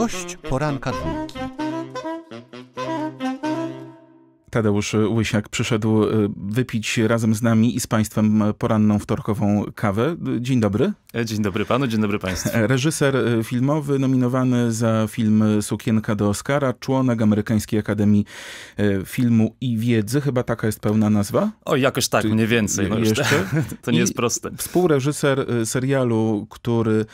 Gość poranka dwójki. Tadeusz Łysiak przyszedł y, wypić razem z nami i z Państwem poranną wtorkową kawę. Dzień dobry. Dzień dobry panu, dzień dobry państwu. Reżyser filmowy, nominowany za film Sukienka do Oscara, członek Amerykańskiej Akademii Filmu i Wiedzy. Chyba taka jest pełna nazwa? O, jakoś tak, mniej więcej. No jeszcze? to nie I jest proste. Współreżyser serialu, który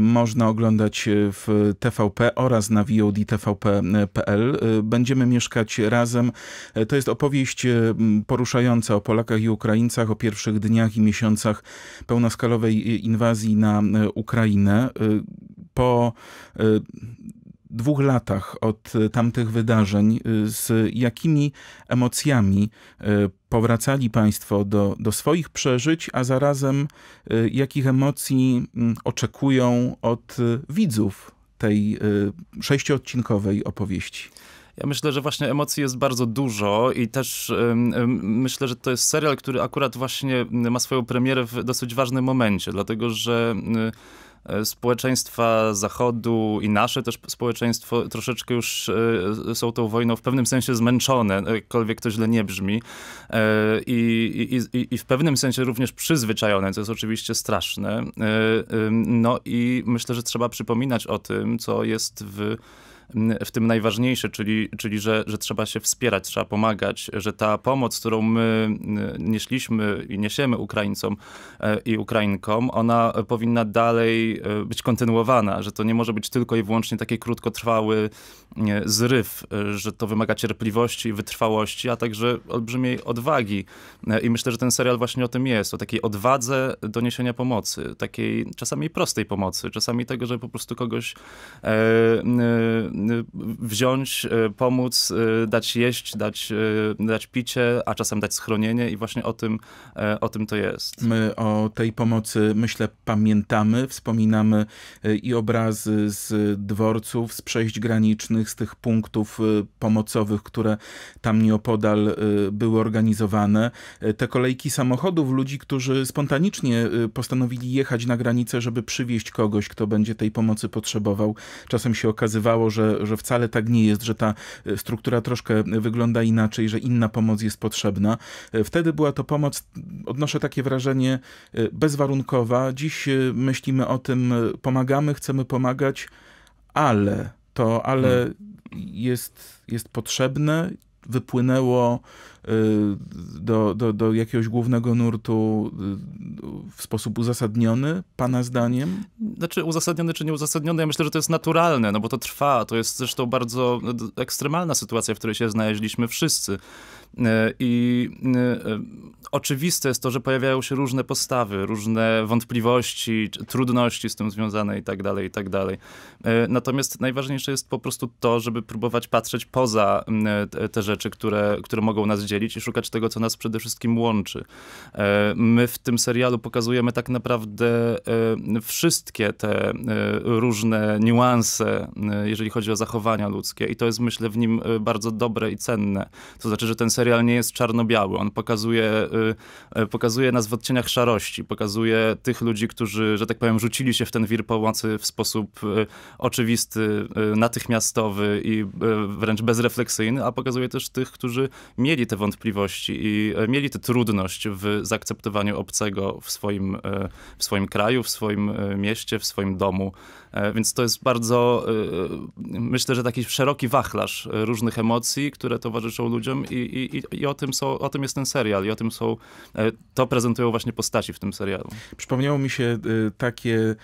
można oglądać w TVP oraz na VOD TVP.pl. Będziemy mieszkać razem to jest opowieść e, poruszająca o Polakach i Ukraińcach, o pierwszych dniach i miesiącach pełnoskalowej e, inwazji na e, Ukrainę. Po dwóch latach od tamtych wydarzeń, z jakimi emocjami powracali Państwo do, do swoich przeżyć, a zarazem jakich emocji oczekują od widzów tej sześciodcinkowej opowieści? Ja myślę, że właśnie emocji jest bardzo dużo i też myślę, że to jest serial, który akurat właśnie ma swoją premierę w dosyć ważnym momencie, dlatego że um, społeczeństwa Zachodu i nasze też społeczeństwo troszeczkę już e, są tą wojną w pewnym sensie zmęczone, jakkolwiek to źle nie brzmi. E, I, i, I w pewnym sensie również przyzwyczajone, co jest oczywiście straszne. No i myślę, że trzeba przypominać o tym, co jest w w tym najważniejsze, czyli, czyli że, że trzeba się wspierać, trzeba pomagać, że ta pomoc, którą my nieśliśmy i niesiemy Ukraińcom e, i Ukrainkom, ona powinna dalej e, być kontynuowana, że to nie może być tylko i wyłącznie taki krótkotrwały zryw, że to wymaga cierpliwości, wytrwałości, a także olbrzymiej odwagi. I myślę, że ten serial właśnie o tym jest, o takiej odwadze do niesienia pomocy, takiej czasami prostej pomocy, czasami tego, że po prostu kogoś e, pomóc, e, dać jeść, dać, e, dać picie, a czasem dać schronienie i właśnie o tym, o tym to jest. My o tej pomocy, myślę, pamiętamy, wspominamy i obrazy z dworców, z przejść granicznych, z tych punktów pomocowych, które tam nieopodal były organizowane. Te kolejki samochodów, ludzi, którzy spontanicznie postanowili jechać na granicę, żeby przywieźć kogoś, kto będzie tej pomocy potrzebował. Czasem się okazywało, że że, wcale tak nie jest, że ta e, struktura troszkę wygląda inaczej, że inna pomoc jest potrzebna. E, wtedy była to pomoc, odnoszę takie wrażenie, e, bezwarunkowa. Dziś myślimy o tym, pomagamy, chcemy pomagać, ale to ale hmm. jest, jest potrzebne, wypłynęło do, do, do jakiegoś głównego nurtu y, w sposób uzasadniony, pana zdaniem? Znaczy uzasadniony czy nieuzasadniony, ja myślę, że to jest naturalne, no bo to trwa, to jest zresztą bardzo ekstremalna sytuacja, w której się znaleźliśmy wszyscy. Y, I oczywiste jest to, że pojawiają się różne postawy, różne wątpliwości, trudności z tym związane i tak dalej, i tak dalej. Natomiast najważniejsze jest po prostu to, żeby próbować patrzeć poza te rzeczy, które, które mogą nas dzielić i szukać tego, co nas przede wszystkim łączy. E, my w tym serialu pokazujemy tak naprawdę e, wszystkie te e, różne niuanse, jeżeli chodzi o zachowania ludzkie i to jest myślę w nim bardzo dobre i cenne. To znaczy, że ten serial nie jest czarno-biały. On pokazuje, pokazuje nas w odcieniach szarości, pokazuje tych ludzi, którzy, że tak powiem, rzucili się w ten wir pomocy w sposób oczywisty, natychmiastowy i wręcz bezrefleksyjny, a pokazuje też tych, którzy mieli te wątpliwości i e, mieli tę trudność w zaakceptowaniu obcego w swoim, e, w swoim kraju, w swoim e, mieście, w swoim domu. Więc to jest bardzo, myślę, że taki szeroki wachlarz różnych emocji, które towarzyszą ludziom i, i, i o, tym są, o tym jest ten serial i o tym są, to prezentują właśnie postaci w tym serialu. Przypomniało mi się takie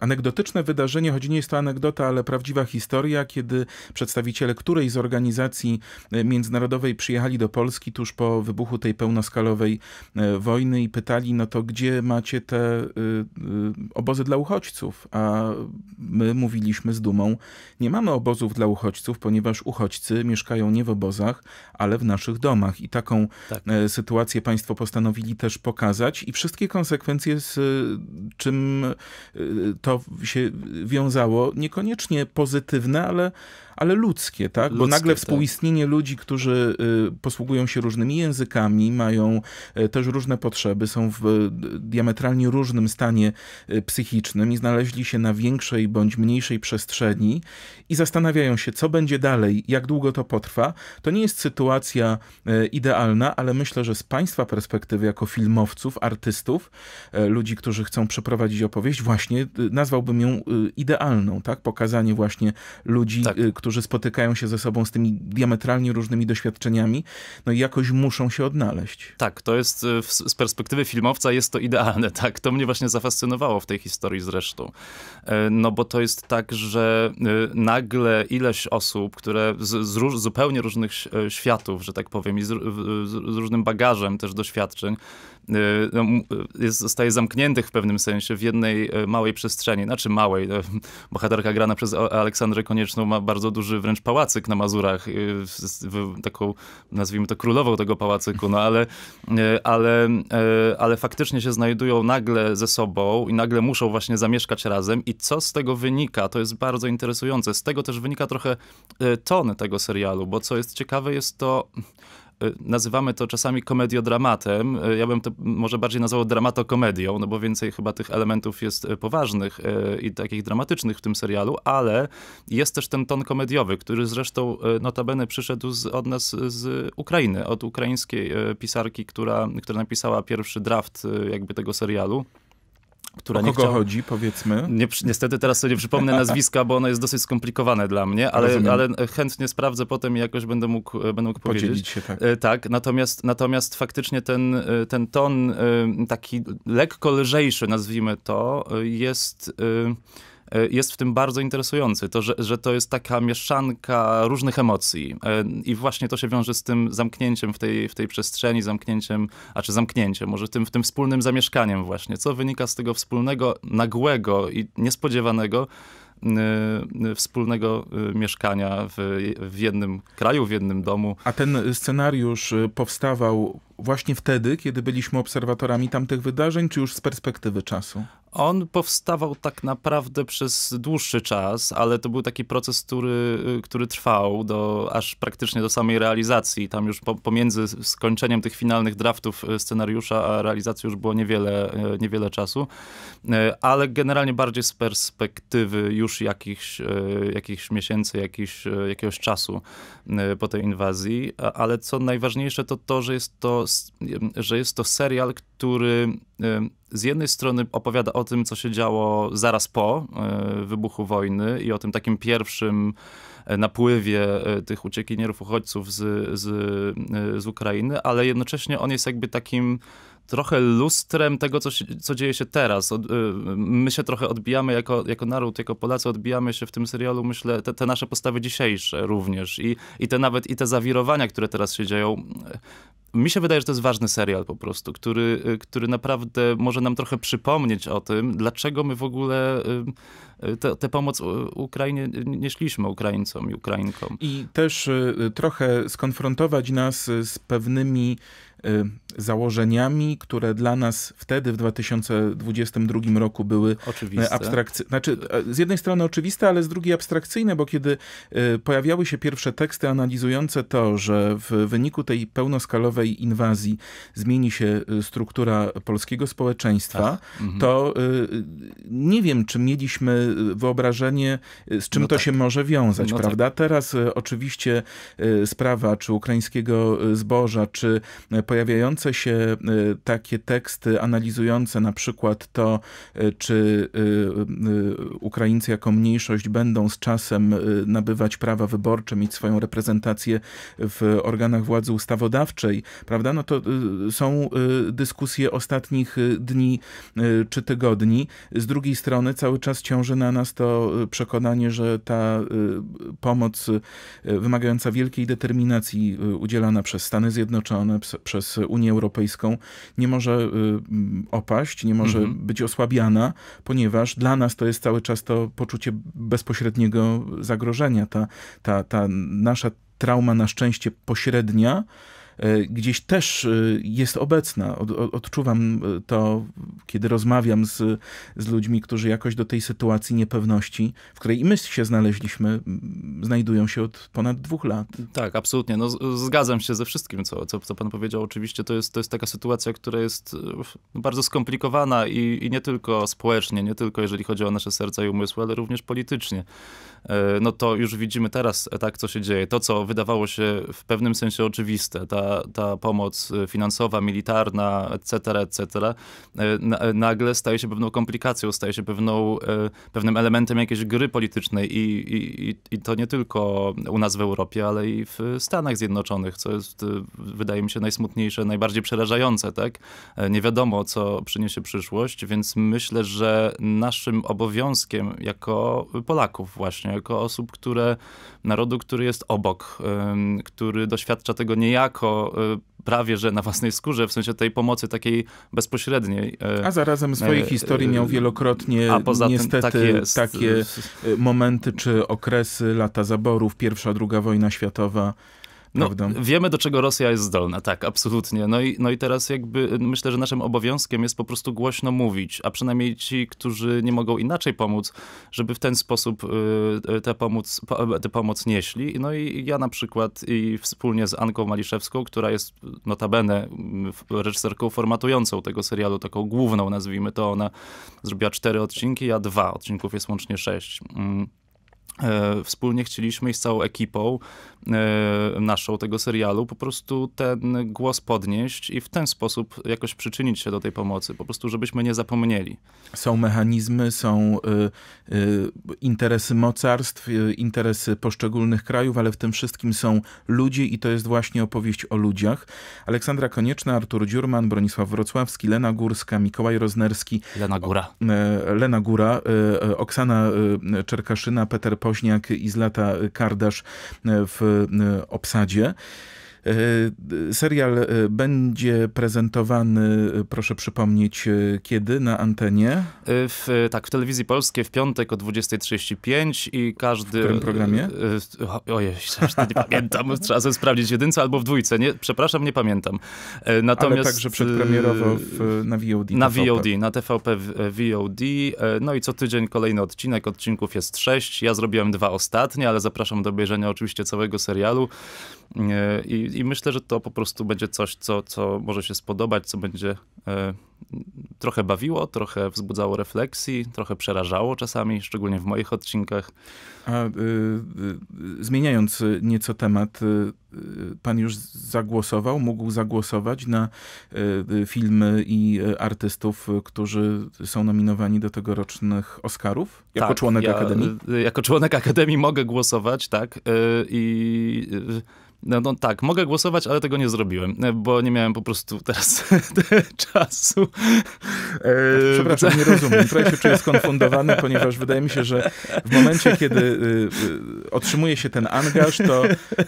anegdotyczne wydarzenie, choć nie jest to anegdota, ale prawdziwa historia, kiedy przedstawiciele którejś z organizacji e, międzynarodowej przyjechali do Polski tuż po wybuchu tej pełnoskalowej e, wojny i pytali, no to gdzie macie te obozy dla uchodźców? A my mówiliśmy z dumą, nie mamy obozów dla uchodźców, ponieważ uchodźcy mieszkają nie w obozach, ale w naszych domach. I taką tak. sytuację państwo postanowili też pokazać i wszystkie konsekwencje z czym to się wiązało, niekoniecznie pozytywne, ale, ale ludzkie, tak? Bo nagle tak. współistnienie tak. ludzi, którzy posługują się różnymi językami, mają też różne potrzeby, są w diametralnie różnym stanie psychicznym i znaleźli się na większej bądź mniejszej przestrzeni i zastanawiają się, co będzie dalej, jak długo to potrwa. To nie jest sytuacja idealna, ale myślę, że z państwa perspektywy, jako filmowców, artystów, ludzi, którzy chcą przeprowadzić opowieść, właśnie nazwałbym ją idealną, tak? Pokazanie właśnie ludzi, tak. Y, którzy spotykają się ze sobą z tymi diametralnie różnymi doświadczeniami, no i jakoś muszą się odnaleźć. Tak, to jest y, z perspektywy filmowca jest to idealne, tak? To mnie właśnie zafascynowało w tej historii zresztą. E, no bo to jest tak, że y, nagle ileś osób, które z, z róż, zupełnie różnych e, światów, że tak powiem, i z, z, różnym bagażem też doświadczeń, jest, zostaje zamkniętych w pewnym sensie w jednej e, małej przestrzeni, znaczy małej. Bohaterka grana przez Aleksandrę Konieczną ma bardzo duży wręcz pałacyk na Mazurach, taką, nazwijmy to królową tego pałacyku, no ale, ale, ale faktycznie się znajdują nagle ze sobą i nagle muszą właśnie zamieszkać razem i co z tego wynika, to jest bardzo interesujące. Z tego też wynika trochę ton tego serialu, bo co jest ciekawe jest to Y, nazywamy to czasami komediodramatem. Y, ja bym to może bardziej nazwał dramatokomedią, no bo więcej chyba tych elementów jest y, poważnych i takich dramatycznych w tym serialu, ale jest też ten ton komediowy, który zresztą notabene przyszedł z, od nas z Ukrainy, od ukraińskiej pisarki, która, która napisała pierwszy draft jakby tego serialu która o kogo chciał... chodzi, powiedzmy? Nie, niestety teraz sobie nie przypomnę nazwiska, bo ono jest dosyć skomplikowane dla mnie, ale, ale chętnie sprawdzę potem i jakoś będę mógł, będę mógł powiedzieć. się, tak. E, tak, natomiast, natomiast faktycznie ten, e, ten ton e, taki lekko lżejszy, nazwijmy to, jest E, jest w tym bardzo interesujący. To, że, że to jest taka mieszanka różnych emocji. E, I właśnie to się wiąże z tym zamknięciem w tej, w tej przestrzeni, zamknięciem, a czy zamknięciem, może tym, tym wspólnym zamieszkaniem właśnie. Co wynika z tego wspólnego, nagłego i niespodziewanego Y, wspólnego mieszkania w, w jednym kraju, w jednym domu. A ten scenariusz powstawał właśnie wtedy, kiedy byliśmy obserwatorami tamtych wydarzeń, czy już z perspektywy czasu? On powstawał tak naprawdę przez dłuższy czas, ale to był taki proces, który, który trwał do, aż praktycznie do samej realizacji. Tam już po, pomiędzy skończeniem tych finalnych draftów scenariusza, a realizacją już było niewiele, niewiele czasu. Ale generalnie bardziej z perspektywy już jakichś, jakichś miesięcy, jakichś, jakiegoś czasu po tej inwazji, ale co najważniejsze to to, że jest to, że jest to serial, który z jednej strony opowiada o tym, co się działo zaraz po wybuchu wojny i o tym takim pierwszym napływie tych uciekinierów, uchodźców z, z, z Ukrainy, ale jednocześnie on jest jakby takim trochę lustrem tego, co, się, co dzieje się teraz. Od, y, my się trochę odbijamy jako, jako naród, jako Polacy, odbijamy się w tym serialu, myślę, te, te, nasze postawy dzisiejsze również i, i te nawet, i te zawirowania, które teraz się dzieją. Mi się wydaje, że to jest ważny serial po prostu, który, y, który naprawdę może nam trochę przypomnieć o tym, dlaczego my w ogóle y, tę pomoc Ukrainie nie szliśmy Ukraińcom i Ukrainkom. I też trochę skonfrontować nas z pewnymi założeniami, które dla nas wtedy w 2022 roku były e, abstrakcyjne. Znaczy, e, z jednej strony oczywiste, ale z drugiej abstrakcyjne, bo kiedy y, pojawiały się pierwsze teksty analizujące to, że w wyniku tej pełnoskalowej inwazji zmieni się y, struktura polskiego społeczeństwa, mhm. to nie wiem, czy mieliśmy wyobrażenie, z czym no to tak. się może wiązać, no prawda? Tak. Teraz oczywiście sprawa, czy ukraińskiego zboża, czy pojawiające się e, takie teksty analizujące na przykład to, e, czy e, Ukraińcy jako mniejszość będą z czasem nabywać prawa wyborcze, mieć swoją reprezentację w organach władzy ustawodawczej, prawda? No to są dyskusje ostatnich dni czy tygodni. Z drugiej strony cały czas ciąży na nas to przekonanie, że ta pomoc wymagająca wielkiej determinacji udzielana przez Stany Zjednoczone, przez przez Unię Europejską nie może y, mm, opaść, nie może mhm. być osłabiana, ponieważ dla nas to jest cały czas to poczucie bezpośredniego zagrożenia. Ta, ta, ta nasza trauma na szczęście pośrednia gdzieś też jest obecna. Od, odczuwam to, kiedy rozmawiam z, z ludźmi, którzy jakoś do tej sytuacji niepewności, w której i my się znaleźliśmy, znajdują się od ponad dwóch lat. Tak, absolutnie. No, zgadzam się ze wszystkim, co, co, co pan powiedział. Oczywiście to jest, to jest taka sytuacja, która jest bardzo skomplikowana i, i nie tylko społecznie, nie tylko jeżeli chodzi o nasze serca i umysły, ale również politycznie. E, no to już widzimy teraz e, tak, co się dzieje. To, co wydawało się w pewnym sensie oczywiste, ta, ta pomoc e, finansowa, militarna, etc., etc., nagle staje się pewną komplikacją, staje się pewną, pewnym elementem jakiejś gry politycznej i, i, i to nie tylko u nas w Europie, ale i w Stanach Zjednoczonych, co jest, wydaje mi się, najsmutniejsze, najbardziej przerażające, tak? Nie wiadomo, co przyniesie przyszłość, więc myślę, że naszym obowiązkiem jako Polaków właśnie, jako osób, które, narodu, który jest obok, który doświadcza tego niejako y, prawie, że na własnej skórze, w sensie tej pomocy takiej bezpośredniej. E, A zarazem swojej e, historii miał wielokrotnie A poza niestety tym, tak takie momenty czy okresy, lata zaborów, pierwsza, druga wojna światowa. No, wiemy, do czego Rosja jest zdolna, tak, absolutnie. No i, no i teraz jakby myślę, że naszym obowiązkiem jest po prostu głośno mówić, a przynajmniej ci, którzy nie mogą inaczej pomóc, żeby w ten sposób y, tę pomoc, tę pomoc nieśli. No i ja na przykład i wspólnie z Anką Maliszewską, która jest notabene reżyserką formatującą tego serialu, taką główną nazwijmy to, ona zrobiła cztery odcinki, ja dwa, odcinków jest łącznie sześć. Mm. E, wspólnie chcieliśmy i z całą ekipą e, naszą tego serialu po prostu ten głos podnieść i w ten sposób jakoś przyczynić się do tej pomocy, po prostu żebyśmy nie zapomnieli. Są mechanizmy, są y, y, interesy mocarstw, y, interesy poszczególnych krajów, ale w tym wszystkim są ludzie i to jest właśnie opowieść o ludziach. Aleksandra Konieczna, Artur Dziurman, Bronisław Wrocławski, Lena Górska, Mikołaj Roznerski. Lena Góra. O, Lena Góra, Oksana Czerkaszyna, Peter Poźniak i Zlata Kardasz w obsadzie. E, serial e, będzie prezentowany, e, proszę przypomnieć, kiedy na antenie? W, tak, w telewizji polskiej w piątek o 20.35 i każdy... W którym programie? Ojej, nie pamiętam, trzeba sobie sprawdzić jedynce albo w dwójce, nie, przepraszam, nie pamiętam. Natomiast... Ale także przedpremierowo w, na VOD. Na TVP. VOD, na TVP VOD. No i co tydzień kolejny odcinek, odcinków jest sześć. Ja zrobiłem dwa ostatnie, ale zapraszam do obejrzenia oczywiście całego serialu. I, I, myślę, że to po prostu będzie coś, co, co może się spodobać, co będzie e, trochę bawiło, trochę wzbudzało refleksji, trochę przerażało czasami, szczególnie w moich odcinkach. A y, y, zmieniając nieco temat, y, y pan już zagłosował, mógł zagłosować na y, y, filmy i artystów, którzy są nominowani do tegorocznych Oscarów? Jako tak, członek ja, Akademii? Jako członek Akademii mogę głosować, tak. I no, no, tak, mogę głosować, ale tego nie zrobiłem, bo nie miałem po prostu teraz czasu. E, przepraszam, nie rozumiem. Trochę się czuję skonfundowany, ponieważ wydaje mi się, że w momencie, kiedy y, y, otrzymuje się ten angaż, to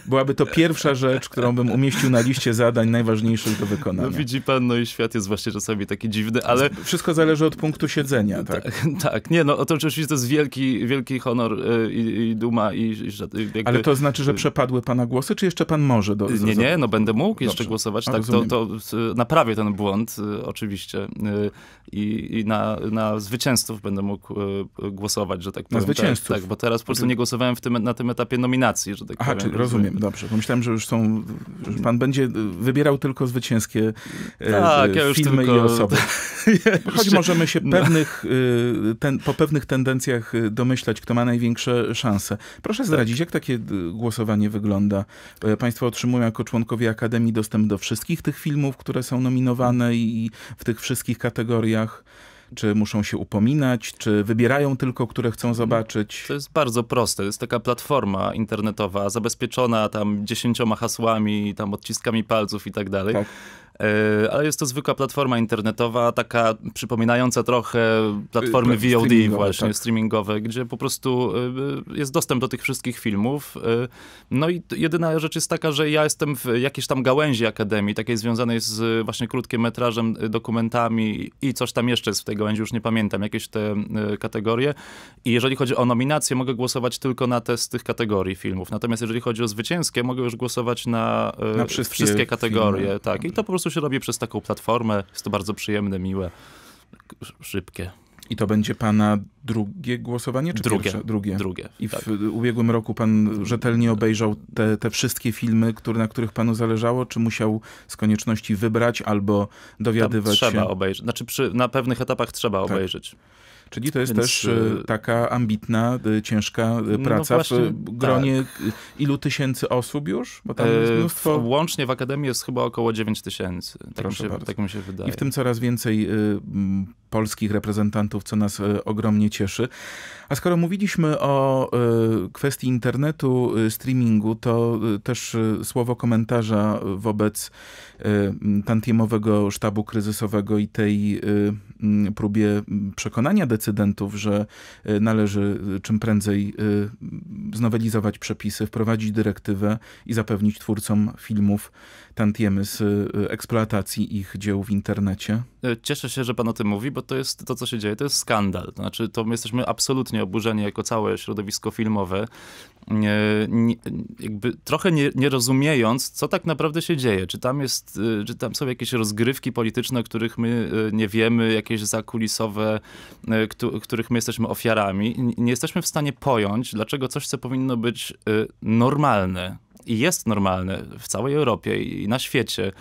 byłaby to pierwsza rzecz, którą bym umieścił na liście zadań najważniejszych do wykonania. No widzi pan, no i świat jest właśnie czasami taki dziwny, ale... Wszystko zależy od punktu siedzenia, tak? Tak, tak. nie, no to oczywiście to jest wielki, wielki honor y, i, i duma i... i jakby... Ale to znaczy, że przepadły pana głosy, czy jeszcze jeszcze pan może. Do, nie, nie, no będę mógł jeszcze Dobrze. głosować. Tak, to, to naprawię ten błąd y, oczywiście y, i, i na, na zwycięzców będę mógł y, głosować, że tak powiem. Na zwycięzców? Tak, tak bo teraz po prostu nie głosowałem w tym, na tym etapie nominacji, że tak Aha, powiem. Czyli rozumiem, dobrze. Pomyślałem, że już są, że pan będzie wybierał tylko zwycięskie tak, ja filmy tylko... i osoby. Choć możemy się pewnych, ten, po pewnych tendencjach domyślać, kto ma największe szanse. Proszę zdradzić, tak. jak takie głosowanie wygląda? Państwo otrzymują jako członkowie Akademii dostęp do wszystkich tych filmów, które są nominowane i w tych wszystkich kategoriach? Czy muszą się upominać, czy wybierają tylko, które chcą zobaczyć? To jest bardzo proste. To jest taka platforma internetowa zabezpieczona tam dziesięcioma hasłami, tam odciskami palców i tak dalej. Tak. E, ale jest to zwykła platforma internetowa, taka przypominająca trochę platformy y, VOD właśnie, tak. streamingowe, gdzie po prostu y, jest dostęp do tych wszystkich filmów. Y, no i jedyna rzecz jest taka, że ja jestem w jakiejś tam gałęzi Akademii, takiej związanej z właśnie krótkim metrażem, dokumentami i coś tam jeszcze jest w tej gałęzi, już nie pamiętam, jakieś te kategorie. I jeżeli chodzi o nominacje, mogę głosować tylko na te z tych kategorii filmów. Natomiast jeżeli chodzi o zwycięskie, mogę już głosować na, na wszystkie, wszystkie, kategorie. Filmy. Tak. I to po prostu się robi przez taką platformę. Jest to bardzo przyjemne, miłe, szybkie. I to będzie pana drugie głosowanie, czy drugie, pierwsze? Drugie. Drugie. I w tak. ubiegłym roku pan rzetelnie obejrzał te, te wszystkie filmy, które, na których panu zależało, czy musiał z konieczności wybrać albo dowiadywać trzeba się? Trzeba obejrzeć. Znaczy przy, na pewnych etapach trzeba tak. obejrzeć. Czyli to jest Więc... też y, taka ambitna, y, ciężka y, no praca no właśnie, w gronie tak. ilu tysięcy osób już? Bo tam jest mnóstwo... Łącznie w Akademii jest chyba około 9 tysięcy. Tak, tak mi się wydaje. I w tym coraz więcej polskich reprezentantów, co nas ogromnie cieszy. A skoro mówiliśmy o kwestii internetu, streamingu, to też słowo komentarza wobec tantiemowego sztabu kryzysowego i tej próbie przekonania decydentów, że e, należy e, czym prędzej e, znowelizować przepisy, wprowadzić dyrektywę i zapewnić twórcom filmów tantiemy z eksploatacji ich dzieł w internecie? Cieszę się, że pan o tym mówi, bo to jest to, co się dzieje, to jest skandal. To znaczy, to my jesteśmy absolutnie oburzeni jako całe środowisko filmowe, nie, jakby trochę nie, nie, rozumiejąc, co tak naprawdę się dzieje. Czy tam, jest, czy tam są jakieś rozgrywki polityczne, o których my nie wiemy, jakieś zakulisowe, których my jesteśmy ofiarami. Nie jesteśmy w stanie pojąć, dlaczego coś, co powinno być normalne i jest normalne w całej Europie i na świecie,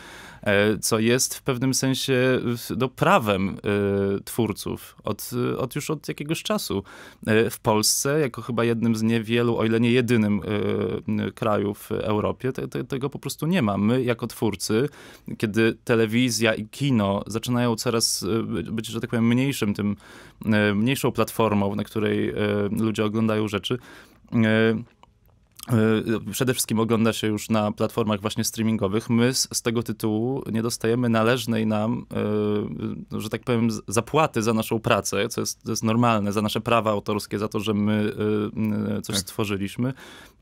E, co jest w pewnym sensie no, prawem e, twórców od, od już od jakiegoś czasu. E, w Polsce, jako chyba jednym z niewielu, o ile nie jedynym kraju w Europie, te, te, tego po prostu nie ma. My jako twórcy, kiedy telewizja i kino zaczynają coraz być, że tak powiem, mniejszym tym, mniejszą platformą, na której ludzie oglądają rzeczy, przede wszystkim ogląda się już na platformach właśnie streamingowych. My z, z tego tytułu nie dostajemy należnej nam, e, że tak powiem, zapłaty za naszą pracę, co jest, jest normalne, za nasze prawa autorskie, za to, że my e, coś tak. stworzyliśmy.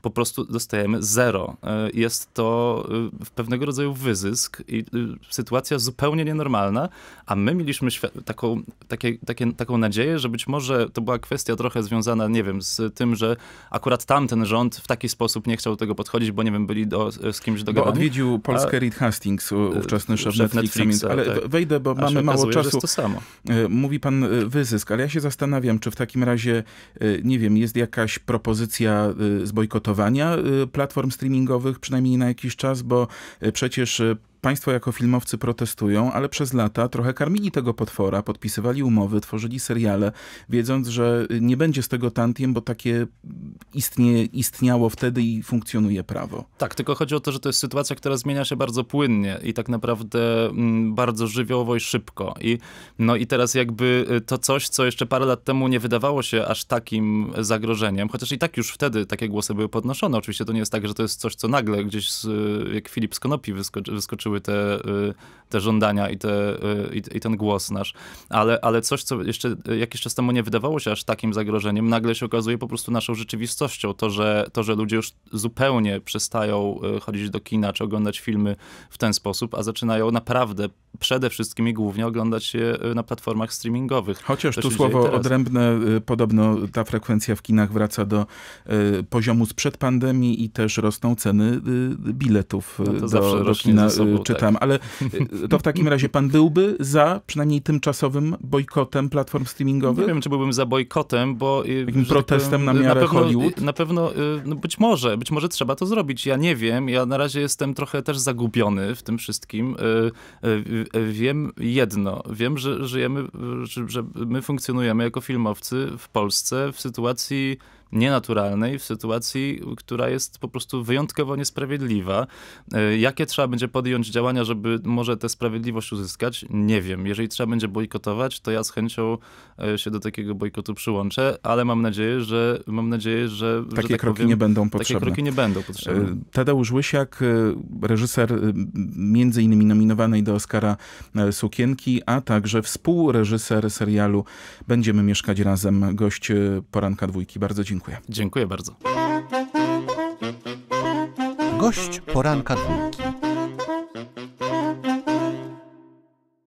Po prostu dostajemy zero. Jest to pewnego rodzaju wyzysk i sytuacja zupełnie nienormalna, a my mieliśmy taką, takie, takie, taką nadzieję, że być może to była kwestia trochę związana, nie wiem, z tym, że akurat tamten rząd w taki sposób nie chciał do tego podchodzić, bo nie wiem, byli do, z kimś dogadani. Bo odwiedził Polskę A... Reed Hastings, ówczesny szef, szef Netflixa, Netflixa ale tak. wejdę, bo A mamy mało okazuje, czasu. to samo. E, mówi pan e, wyzysk, ale ja się zastanawiam, czy w takim razie, e, nie wiem, jest jakaś propozycja zbojkotowania platform streamingowych, przynajmniej na jakiś czas, bo przecież Państwo jako filmowcy protestują, ale przez lata trochę karmili tego potwora, podpisywali umowy, tworzyli seriale, wiedząc, że nie będzie z tego tantiem, bo takie istnie, istniało wtedy i funkcjonuje prawo. Tak, tylko chodzi o to, że to jest sytuacja, która zmienia się bardzo płynnie i tak naprawdę mm, bardzo żywiołowo i szybko. I, no i teraz jakby y, to coś, co jeszcze parę lat temu nie wydawało się aż takim zagrożeniem, chociaż i tak już wtedy takie głosy były podnoszone. Oczywiście to nie jest tak, że to jest coś, co nagle gdzieś, z, jak Filip z Konopi wyskoczy, wyskoczył te, y, te żądania i, te, y, i, i, ten głos nasz. Ale, ale coś, co jeszcze jakiś czas temu nie wydawało się aż takim zagrożeniem, nagle się okazuje po prostu naszą rzeczywistością. To, że, to, że ludzie już zupełnie przestają y, chodzić do kina czy oglądać filmy w ten sposób, a zaczynają naprawdę przede wszystkim i głównie oglądać je na platformach streamingowych. Chociaż to tu słowo odrębne, podobno ta frekwencja w kinach wraca do poziomu sprzed pandemii i też rosną ceny biletów no do, do kina Y, tak. ale y, to w takim razie pan byłby za przynajmniej tymczasowym bojkotem platform streamingowych? Nie wiem, czy byłbym za bojkotem, bo... Y, Takim tak protestem tak powiem, na miarę na pewno, Hollywood? Na pewno, no być może, być może trzeba to zrobić. Ja nie wiem, ja na razie jestem trochę też zagubiony w tym wszystkim. Wiem jedno, wiem, że żyjemy, że my funkcjonujemy jako filmowcy w Polsce w sytuacji nienaturalnej, w sytuacji, która jest po prostu wyjątkowo niesprawiedliwa. E, jakie trzeba będzie podjąć działania, żeby może tę sprawiedliwość uzyskać? Nie wiem. Jeżeli trzeba będzie bojkotować, to ja z chęcią e, się do takiego bojkotu przyłączę, ale mam nadzieję, że mam nadzieję, że takie że tak kroki powiem, nie będą potrzebne. Takie kroki nie będą potrzebne. E, Tadeusz Łysiak, reżyser między innymi nominowanej do Oscara Sukienki, a także współreżyser serialu Będziemy mieszkać razem, gość poranka dwójki. Bardzo dziękuję. Dziękuję. Dziękuję bardzo. Gość poranka dwójki.